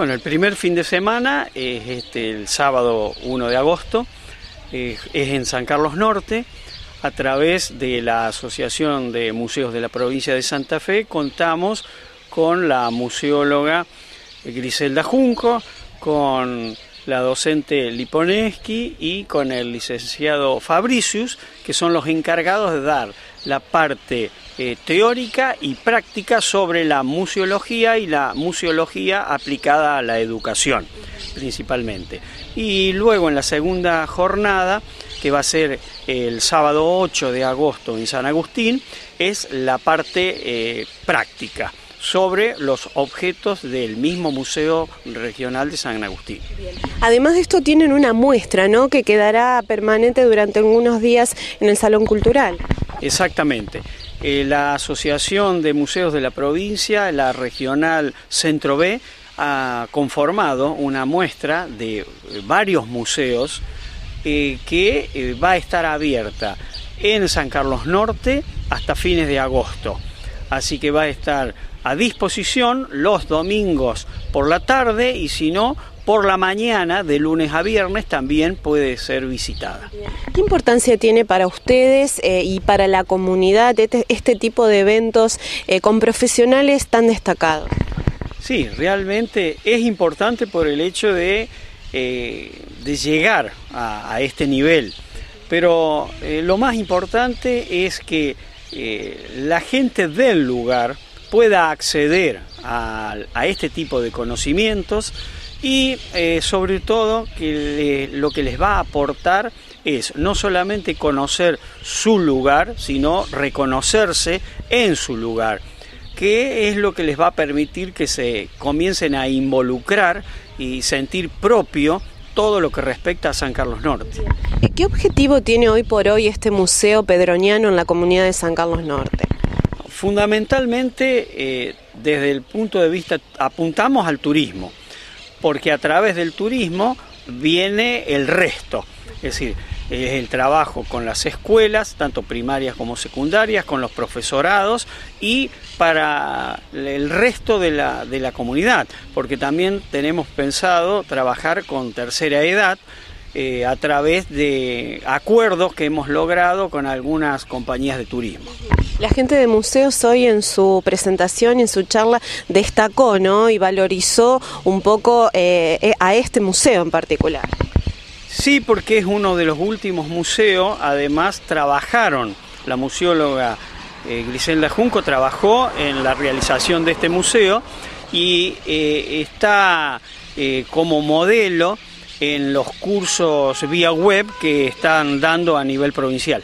Bueno, el primer fin de semana es este, el sábado 1 de agosto, es en San Carlos Norte. A través de la Asociación de Museos de la Provincia de Santa Fe contamos con la museóloga Griselda Junco, con la docente Liponeski y con el licenciado Fabricius, que son los encargados de dar la parte eh, teórica y práctica sobre la museología y la museología aplicada a la educación, principalmente. Y luego en la segunda jornada, que va a ser el sábado 8 de agosto en San Agustín, es la parte eh, práctica sobre los objetos del mismo Museo Regional de San Agustín. Además de esto tienen una muestra, ¿no? Que quedará permanente durante algunos días en el Salón Cultural. Exactamente. Eh, la Asociación de Museos de la Provincia, la Regional Centro B, ha conformado una muestra de eh, varios museos eh, que va a estar abierta en San Carlos Norte hasta fines de agosto. Así que va a estar a disposición los domingos por la tarde y si no, por la mañana, de lunes a viernes, también puede ser visitada. ¿Qué importancia tiene para ustedes eh, y para la comunidad este, este tipo de eventos eh, con profesionales tan destacados? Sí, realmente es importante por el hecho de, eh, de llegar a, este nivel, pero lo más importante es que la gente del lugar pueda acceder a, este tipo de conocimientos y eh, sobre todo que lo que les va a aportar es no solamente conocer su lugar, sino reconocerse en su lugar, que es lo que les va a permitir que se comiencen a involucrar y sentir propio todo lo que respecta a San Carlos Norte. ¿Qué objetivo tiene hoy por hoy este Museo Pedroniano en la comunidad de San Carlos Norte? Fundamentalmente, eh, desde el punto de vista, apuntamos al turismo, porque a través del turismo viene el resto, es decir, es el trabajo con las escuelas, tanto primarias como secundarias, con los profesorados y para el resto de la, de la comunidad, porque también tenemos pensado trabajar con tercera edad, eh, a través de acuerdos que hemos logrado con algunas compañías de turismo. La gente de museos hoy en su presentación y en su charla destacó ¿no? y valorizó un poco eh, eh, a este museo en particular. Sí, porque es uno de los últimos museos, además trabajaron, la museóloga Griselda Junco trabajó en la realización de este museo y está como modelo en los cursos vía web que están dando a nivel provincial.